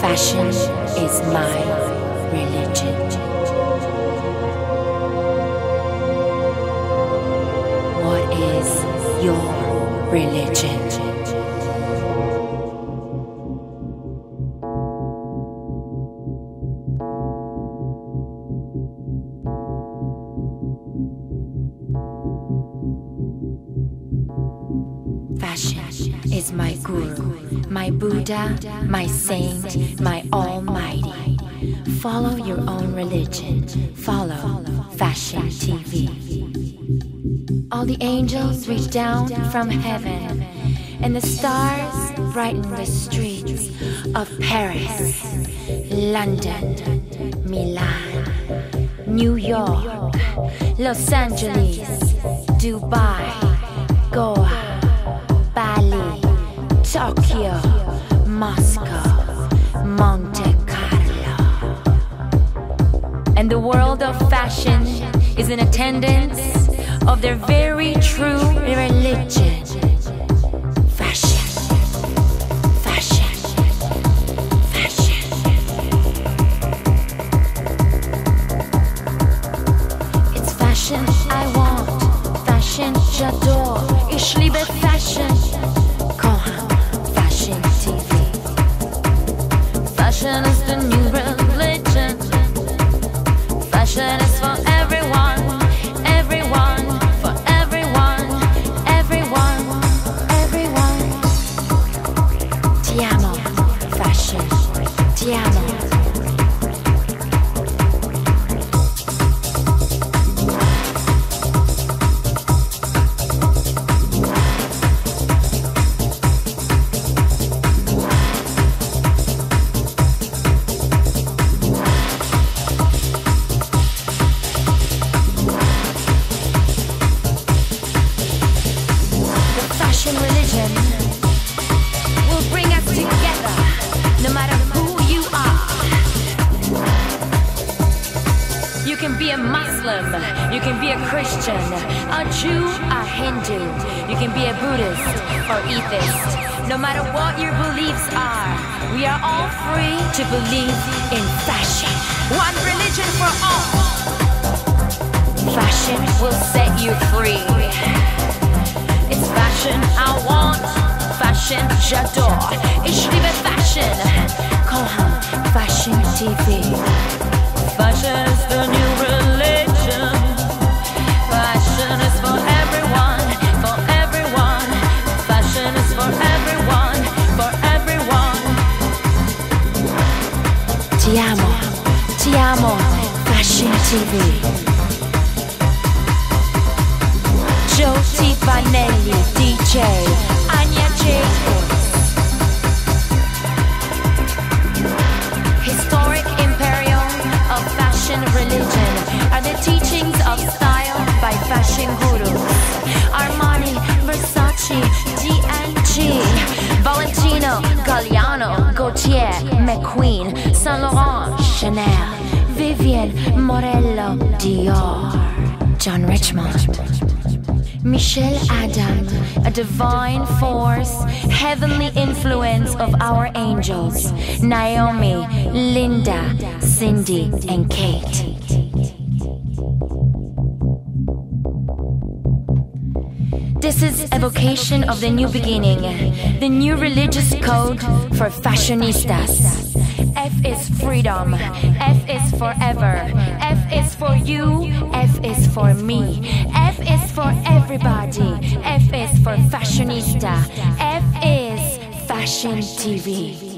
Fashion is my religion. What is your religion? My guru, my Buddha, my saint, my almighty. Follow your own religion. Follow Fashion TV. All the angels reach down from heaven, and the stars brighten the streets of Paris, London, Milan, New York, Los Angeles, Dubai, Goa, Bali, Tokyo, Moscow, Monte Carlo. And the world of fashion is in attendance of their very true religion. Fashion. Fashion. Fashion. It's fashion I want, fashion j'adore. Ich liebe Fashion. Fashion is the new religion. Fashion Muslim, you can be a Christian, a Jew, a Hindu, you can be a Buddhist or atheist. No matter what your beliefs are, we are all free to believe in fashion. One religion for all. Fashion will set you free. It's fashion I want, fashion j'adore. Ich liebe Fashion. Kocham Fashion TV. Fashion Ti amo, ti amo, Fashion TV. Joe T. Vanelli, DJ, Anya Jacobs. Historic imperial of fashion religion are the teachings of style by fashion gurus. Armani, Versace, McQueen, Saint Laurent, Chanel, Vivian, Morello, Dior, John Richmond. Michel Adam, a divine force, heavenly influence of our angels. Naomi, Linda, Cindy, and Kate. This is evocation of the new beginning, the new religious code for fashionistas. F is freedom, F is forever, F is for you, F is for me, F is for everybody, F is for fashionista, F is fashion TV.